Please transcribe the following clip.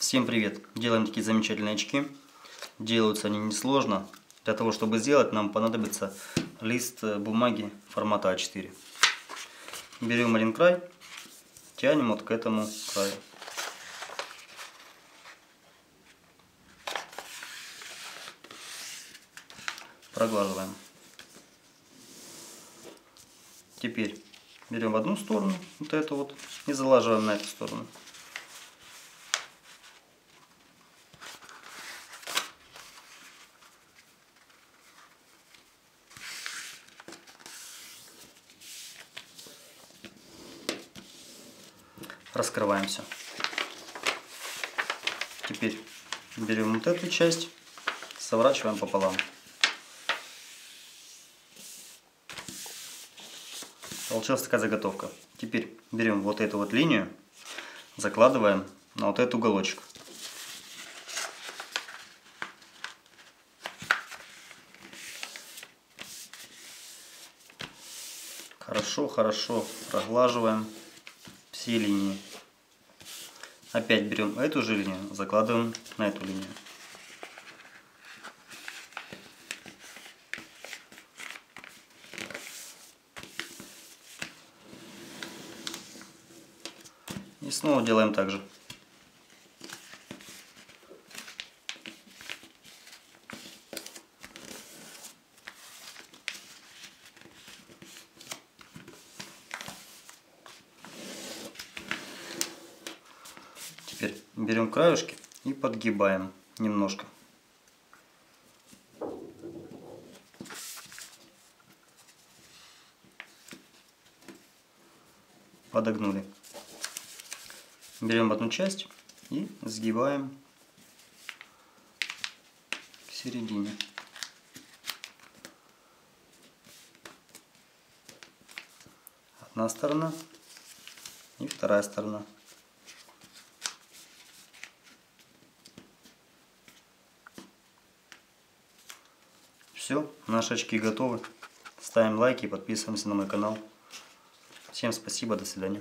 Всем привет! Делаем такие замечательные очки. Делаются они несложно. Для того, чтобы сделать, нам понадобится лист бумаги формата А4. Берем один край, тянем вот к этому краю. Проглаживаем. Теперь берем в одну сторону, вот эту вот, и залаживаем на эту сторону. Раскрываем все. Теперь берем вот эту часть, сворачиваем пополам. Получилась такая заготовка. Теперь берем вот эту вот линию, закладываем на вот этот уголочек. Хорошо, хорошо проглаживаем все линии. Опять берем эту же линию, закладываем на эту линию. И снова делаем так же. Теперь берем краюшки и подгибаем немножко. Подогнули. Берем одну часть и сгибаем к середине. Одна сторона и вторая сторона. Все, наши очки готовы. Ставим лайки и подписываемся на мой канал. Всем спасибо, до свидания.